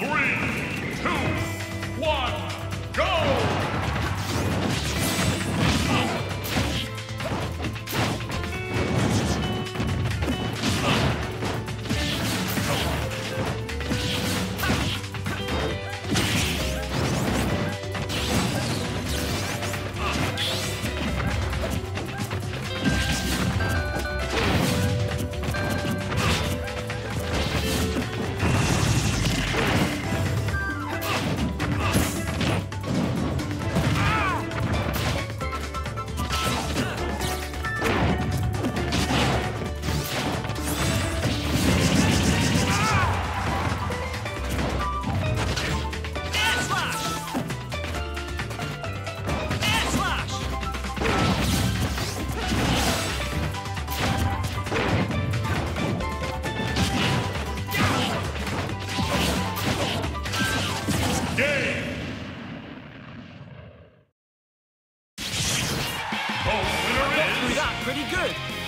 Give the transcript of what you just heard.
Three, Game! The winner is that pretty good.